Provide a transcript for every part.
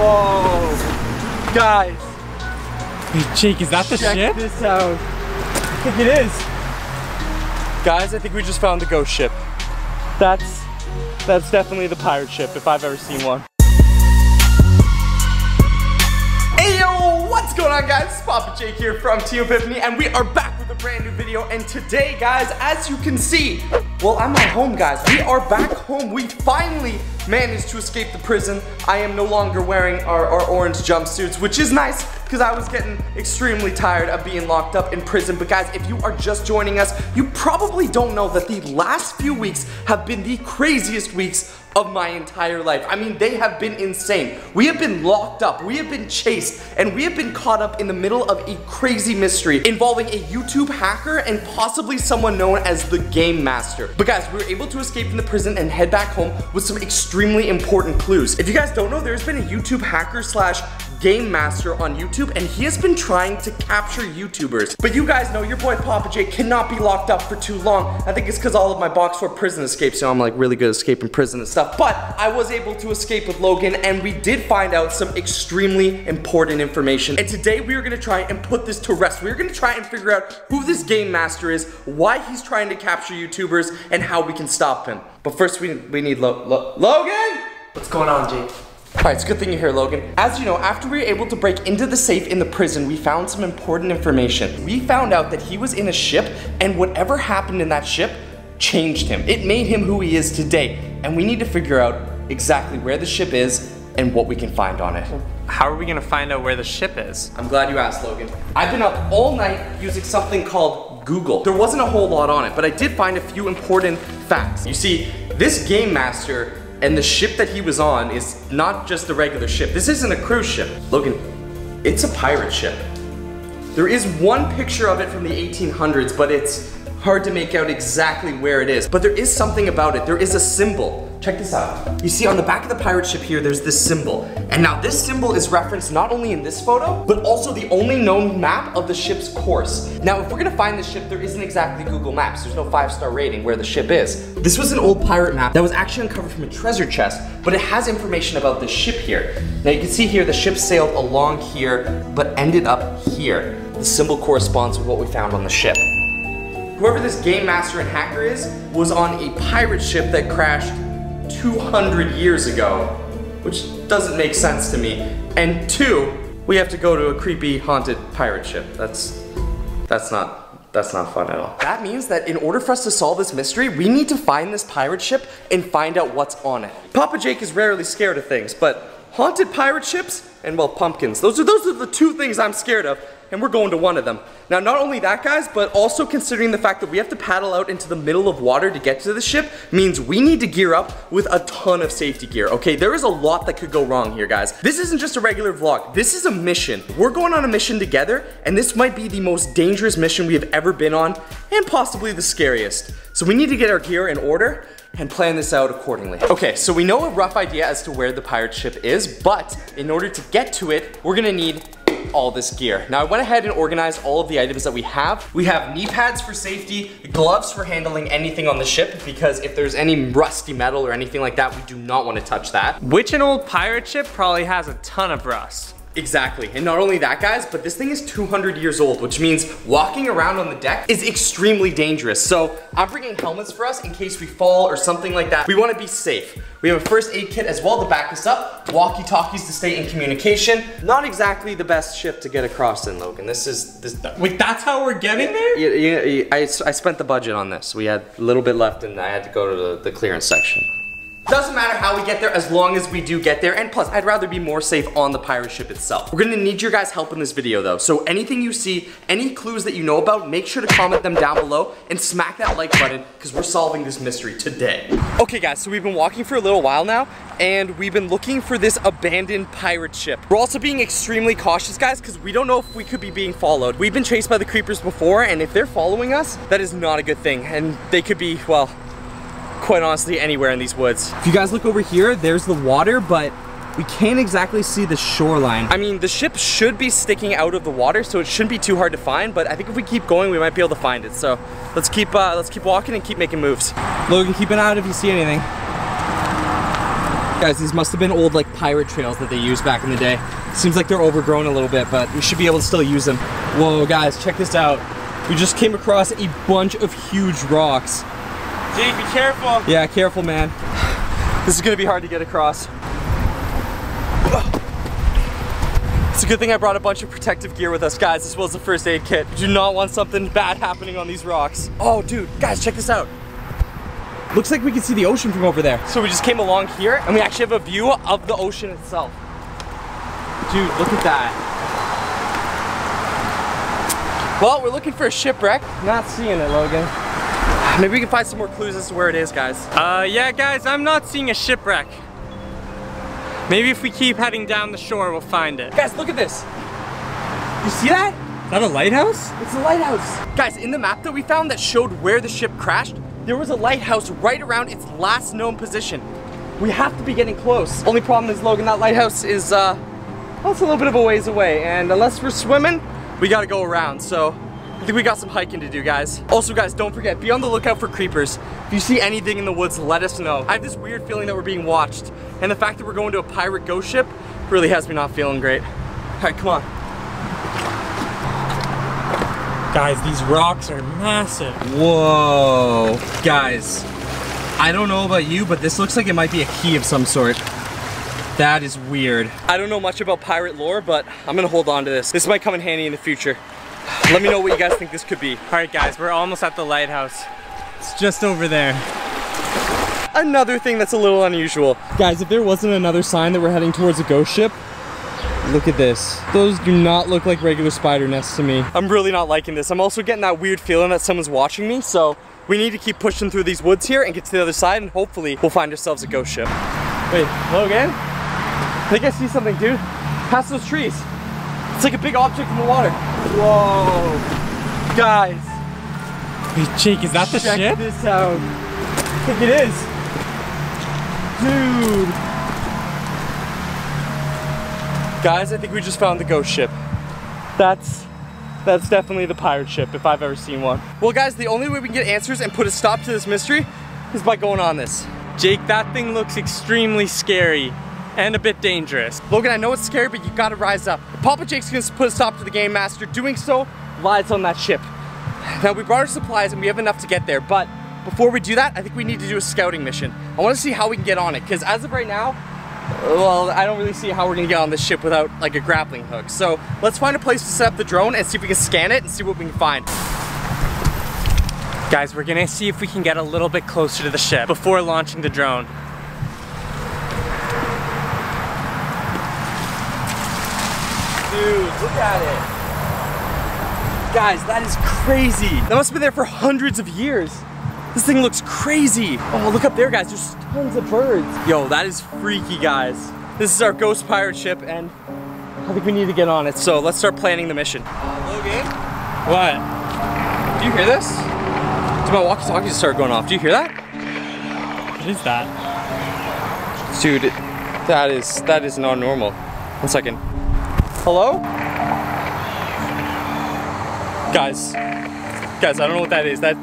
Whoa. Guys. Hey, Jake, is that the check ship? this out. I think it is. Guys, I think we just found the ghost ship. That's, that's definitely the pirate ship if I've ever seen one. Hey yo, what's going on guys? It's Papa Jake here from Team Epiphany and we are back with a brand new video and today guys, as you can see, well I'm at home guys, we are back home. We finally managed to escape the prison. I am no longer wearing our, our orange jumpsuits, which is nice because I was getting extremely tired of being locked up in prison. But guys, if you are just joining us, you probably don't know that the last few weeks have been the craziest weeks of my entire life. I mean, they have been insane. We have been locked up, we have been chased, and we have been caught up in the middle of a crazy mystery involving a YouTube hacker and possibly someone known as the Game Master. But guys, we were able to escape from the prison and head back home with some extremely important clues. If you guys don't know, there's been a YouTube hacker slash Game Master on YouTube, and he has been trying to capture YouTubers. But you guys know your boy Papa J cannot be locked up for too long. I think it's because all of my box fort prison escapes, so I'm like really good at escaping prison and stuff. But I was able to escape with Logan, and we did find out some extremely important information. And today we are gonna try and put this to rest. We're gonna try and figure out who this Game Master is, why he's trying to capture YouTubers, and how we can stop him. But first we, we need Lo Lo Logan! What's going on, Jake? Alright, it's a good thing you're here, Logan. As you know, after we were able to break into the safe in the prison, we found some important information. We found out that he was in a ship, and whatever happened in that ship changed him. It made him who he is today. And we need to figure out exactly where the ship is and what we can find on it. How are we gonna find out where the ship is? I'm glad you asked, Logan. I've been up all night using something called Google. There wasn't a whole lot on it, but I did find a few important facts. You see, this Game Master and the ship that he was on is not just a regular ship. This isn't a cruise ship. Logan, it's a pirate ship. There is one picture of it from the 1800s, but it's hard to make out exactly where it is. But there is something about it. There is a symbol. Check this out. You see on the back of the pirate ship here, there's this symbol. And now this symbol is referenced not only in this photo, but also the only known map of the ship's course. Now, if we're gonna find this ship, there isn't exactly Google Maps. There's no five-star rating where the ship is. This was an old pirate map that was actually uncovered from a treasure chest, but it has information about the ship here. Now you can see here, the ship sailed along here, but ended up here. The symbol corresponds with what we found on the ship. Whoever this game master and hacker is was on a pirate ship that crashed 200 years ago, which doesn't make sense to me. And two, we have to go to a creepy haunted pirate ship. That's that's not that's not fun at all. That means that in order for us to solve this mystery, we need to find this pirate ship and find out what's on it. Papa Jake is rarely scared of things, but haunted pirate ships and well pumpkins. Those are those are the two things I'm scared of and we're going to one of them. Now, not only that, guys, but also considering the fact that we have to paddle out into the middle of water to get to the ship means we need to gear up with a ton of safety gear, okay? There is a lot that could go wrong here, guys. This isn't just a regular vlog. This is a mission. We're going on a mission together, and this might be the most dangerous mission we have ever been on, and possibly the scariest. So we need to get our gear in order, and plan this out accordingly. Okay, so we know a rough idea as to where the pirate ship is, but in order to get to it, we're gonna need all this gear. Now I went ahead and organized all of the items that we have. We have knee pads for safety, gloves for handling anything on the ship because if there's any rusty metal or anything like that, we do not want to touch that. Which an old pirate ship probably has a ton of rust. Exactly, and not only that guys, but this thing is 200 years old, which means walking around on the deck is extremely dangerous. So I'm bringing helmets for us in case we fall or something like that. We wanna be safe. We have a first aid kit as well to back us up, walkie-talkies to stay in communication. Not exactly the best ship to get across in, Logan. This is, this, Wait, that's how we're getting there? yeah, yeah, yeah, I, I spent the budget on this. We had a little bit left and I had to go to the, the clearance section. Doesn't matter how we get there as long as we do get there. And plus, I'd rather be more safe on the pirate ship itself. We're gonna need your guys' help in this video though. So anything you see, any clues that you know about, make sure to comment them down below and smack that like button because we're solving this mystery today. Okay guys, so we've been walking for a little while now and we've been looking for this abandoned pirate ship. We're also being extremely cautious guys because we don't know if we could be being followed. We've been chased by the creepers before and if they're following us, that is not a good thing. And they could be, well, quite honestly anywhere in these woods. If you guys look over here, there's the water, but we can't exactly see the shoreline. I mean, the ship should be sticking out of the water, so it shouldn't be too hard to find, but I think if we keep going, we might be able to find it. So let's keep, uh, let's keep walking and keep making moves. Logan, keep an eye out if you see anything. Guys, these must have been old like pirate trails that they used back in the day. Seems like they're overgrown a little bit, but we should be able to still use them. Whoa, guys, check this out. We just came across a bunch of huge rocks. Jake, be careful. Yeah, careful, man. This is gonna be hard to get across. It's a good thing I brought a bunch of protective gear with us, guys, as well as the first aid kit. Do not want something bad happening on these rocks. Oh, dude, guys, check this out. Looks like we can see the ocean from over there. So we just came along here, and we actually have a view of the ocean itself. Dude, look at that. Well, we're looking for a shipwreck. Not seeing it, Logan. Maybe we can find some more clues as to where it is, guys. Uh, yeah, guys, I'm not seeing a shipwreck. Maybe if we keep heading down the shore, we'll find it. Guys, look at this. You see that? Is that a lighthouse? It's a lighthouse. Guys, in the map that we found that showed where the ship crashed, there was a lighthouse right around its last known position. We have to be getting close. Only problem is, Logan, that lighthouse is, uh, well, it's a little bit of a ways away. And unless we're swimming, we gotta go around. So I think we got some hiking to do, guys. Also, guys, don't forget, be on the lookout for creepers. If you see anything in the woods, let us know. I have this weird feeling that we're being watched, and the fact that we're going to a pirate ghost ship really has me not feeling great. All right, come on. Guys, these rocks are massive. Whoa, guys. I don't know about you, but this looks like it might be a key of some sort. That is weird. I don't know much about pirate lore, but I'm gonna hold on to this. This might come in handy in the future. Let me know what you guys think this could be. All right, guys, we're almost at the lighthouse. It's just over there. Another thing that's a little unusual. Guys, if there wasn't another sign that we're heading towards a ghost ship, look at this. Those do not look like regular spider nests to me. I'm really not liking this. I'm also getting that weird feeling that someone's watching me, so we need to keep pushing through these woods here and get to the other side, and hopefully we'll find ourselves a ghost ship. Wait, Logan? I think I see something, dude. Past those trees. It's like a big object in the water. Whoa. Guys, Wait, Jake, is that the check ship? this out. I think it is. Dude. Guys, I think we just found the ghost ship. That's that's definitely the pirate ship if I've ever seen one. Well guys, the only way we can get answers and put a stop to this mystery is by going on this. Jake, that thing looks extremely scary and a bit dangerous. Logan, I know it's scary, but you gotta rise up. Papa Jake's gonna put a stop to the game master. Doing so lies on that ship. Now we brought our supplies and we have enough to get there, but before we do that, I think we need to do a scouting mission. I wanna see how we can get on it, because as of right now, well, I don't really see how we're gonna get on this ship without like a grappling hook. So let's find a place to set up the drone and see if we can scan it and see what we can find. Guys, we're gonna see if we can get a little bit closer to the ship before launching the drone. Dude, look at it. Guys, that is crazy. That must have been there for hundreds of years. This thing looks crazy. Oh, look up there, guys. There's tons of birds. Yo, that is freaky, guys. This is our ghost pirate ship, and I think we need to get on it. So let's start planning the mission. Logan, What? do you hear this? Dude, my walkie-talkie just started going off. Do you hear that? What is that? Dude, that is that is not normal. One second. Hello? Guys. Guys, I don't know what that is. That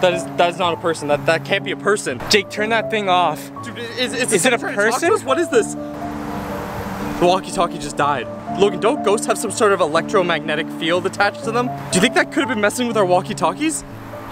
that is that is not a person. That that can't be a person. Jake, turn that thing off. Dude, is, is, Is it a trying to talk to person? What is this? The walkie-talkie just died. Logan, don't ghosts have some sort of electromagnetic field attached to them? Do you think that could have been messing with our walkie-talkies?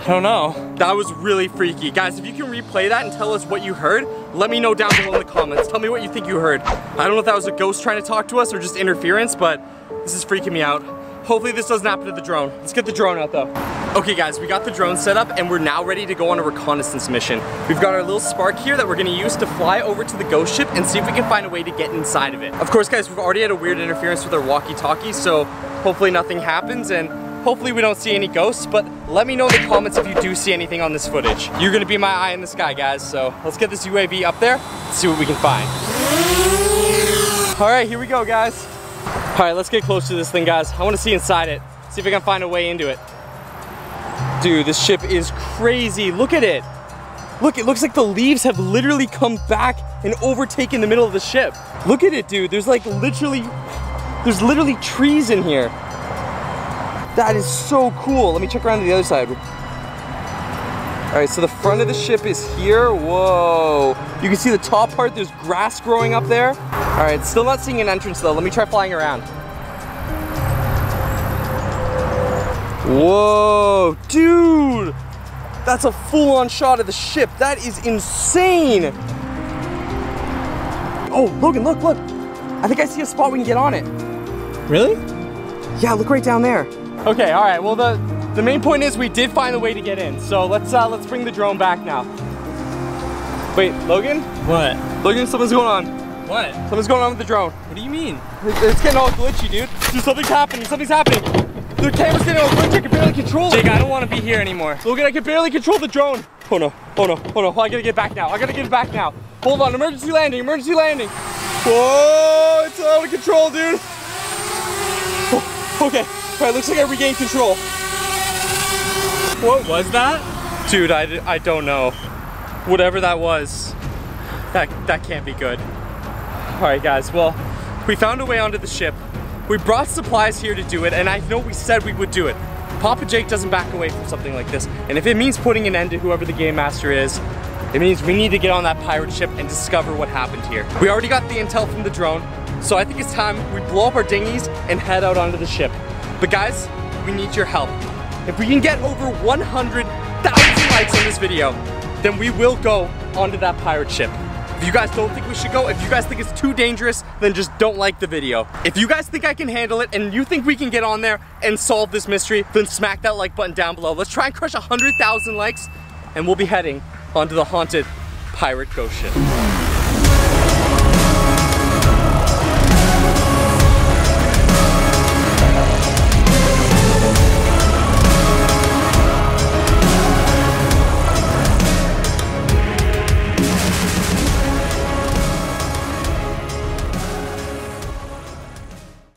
I don't know. That was really freaky. Guys, if you can replay that and tell us what you heard, let me know down below in the comments. Tell me what you think you heard. I don't know if that was a ghost trying to talk to us or just interference, but this is freaking me out. Hopefully this doesn't happen to the drone. Let's get the drone out though. Okay guys, we got the drone set up and we're now ready to go on a reconnaissance mission. We've got our little spark here that we're gonna use to fly over to the ghost ship and see if we can find a way to get inside of it. Of course guys, we've already had a weird interference with our walkie-talkie, so hopefully nothing happens and hopefully we don't see any ghosts, but let me know in the comments if you do see anything on this footage. You're gonna be my eye in the sky guys, so let's get this UAV up there, see what we can find. All right, here we go guys. All right, let's get close to this thing, guys. I want to see inside it. See if I can find a way into it. Dude, this ship is crazy. Look at it. Look, it looks like the leaves have literally come back and overtaken the middle of the ship. Look at it, dude. There's like literally, there's literally trees in here. That is so cool. Let me check around to the other side. All right, so the front of the ship is here. Whoa. You can see the top part, there's grass growing up there. All right, still not seeing an entrance though. Let me try flying around. Whoa, dude. That's a full-on shot of the ship. That is insane. Oh, Logan, look, look. I think I see a spot we can get on it. Really? Yeah, look right down there. Okay, all right. Well, the the main point is we did find a way to get in. So let's uh, let's bring the drone back now. Wait, Logan? What? Logan, something's going on. What? Something's going on with the drone. What do you mean? It's, it's getting all glitchy, dude. Dude, something's happening. Something's happening. The camera's getting all glitchy. I can barely control it. Jake, I don't want to be here anymore. Logan, I can barely control the drone. Oh no, oh no, oh no. I gotta get back now. I gotta get back now. Hold on, emergency landing, emergency landing. Whoa, it's out of control, dude. Oh, okay, all right, looks like I regained control. What was that? Dude, I, I don't know. Whatever that was, that, that can't be good. All right, guys, well, we found a way onto the ship. We brought supplies here to do it, and I know we said we would do it. Papa Jake doesn't back away from something like this, and if it means putting an end to whoever the game master is, it means we need to get on that pirate ship and discover what happened here. We already got the intel from the drone, so I think it's time we blow up our dinghies and head out onto the ship. But guys, we need your help. If we can get over 100,000 likes on this video, then we will go onto that pirate ship. If you guys don't think we should go, if you guys think it's too dangerous, then just don't like the video. If you guys think I can handle it and you think we can get on there and solve this mystery, then smack that like button down below. Let's try and crush 100,000 likes and we'll be heading onto the haunted pirate ghost ship.